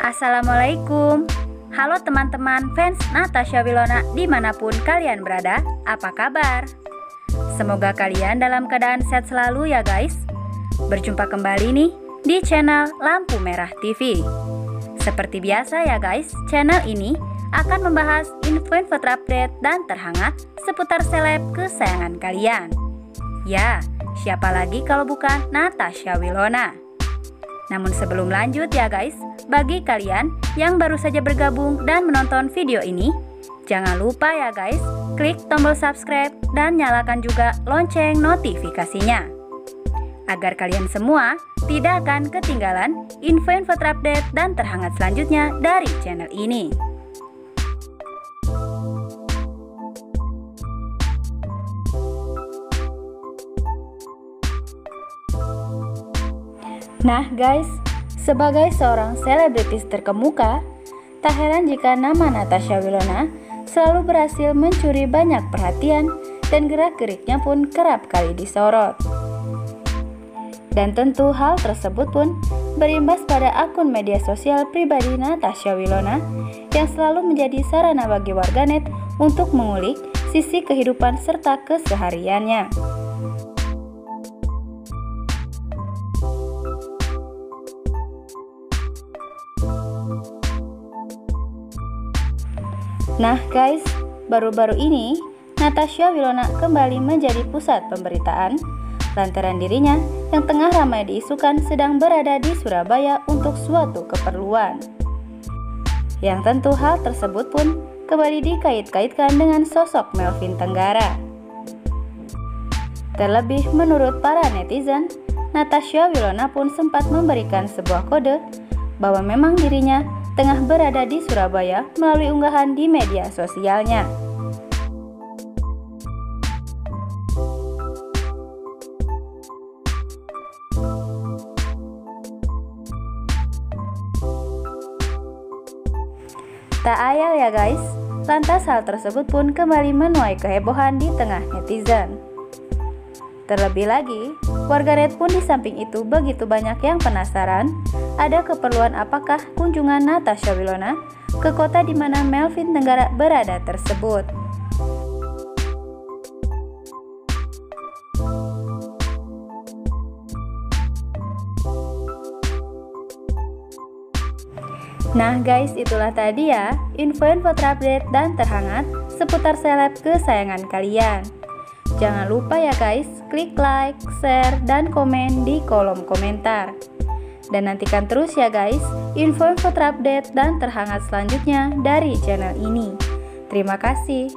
Assalamualaikum. Halo teman-teman fans Natasha Wilona di mana pun kalian berada, apa kabar? Semoga kalian dalam keadaan sehat selalu ya guys. Berjumpa kembali nih di channel Lampu Merah TV Seperti biasa ya guys, channel ini akan membahas info-info terupdate dan terhangat seputar seleb kesayangan kalian. Ya, siapa lagi kalau bukan Natasha Wilona namun sebelum lanjut ya guys, bagi kalian yang baru saja bergabung dan menonton video ini, jangan lupa ya guys, klik tombol subscribe dan nyalakan juga lonceng notifikasinya. Agar kalian semua tidak akan ketinggalan info-info terupdate dan terhangat selanjutnya dari channel ini. Nah guys, sebagai seorang selebritis terkemuka, tak heran jika nama Natasha Wilona selalu berhasil mencuri banyak perhatian dan gerak-geriknya pun kerap kali disorot. Dan tentu hal tersebut pun berimbas pada akun media sosial pribadi Natasha Wilona yang selalu menjadi sarana bagi warganet untuk mengulik sisi kehidupan serta kesehariannya. Nah guys, baru-baru ini Natasha Wilona kembali menjadi pusat pemberitaan lantaran dirinya yang tengah ramai diisukan sedang berada di Surabaya untuk suatu keperluan. Yang tentu hal tersebut pun kembali dikait-kaitkan dengan sosok Melvin Tenggara. Terlebih menurut para netizen, Natasha Wilona pun sempat memberikan sebuah kode bahwa memang dirinya tengah berada di Surabaya melalui unggahan di media sosialnya. Tak ayal ya guys, lantas hal tersebut pun kembali menuai kehebohan di tengah netizen. Terlebih lagi, warganet pun di samping itu begitu banyak yang penasaran ada keperluan apakah kunjungan Natasha Wilona ke kota di mana Melvin Tenggara berada tersebut. Nah guys, itulah tadi ya info-info terupdate dan terhangat seputar seleb kesayangan kalian. Jangan lupa ya guys, klik like, share, dan komen di kolom komentar. Dan nantikan terus ya guys, info-info terupdate dan terhangat selanjutnya dari channel ini. Terima kasih.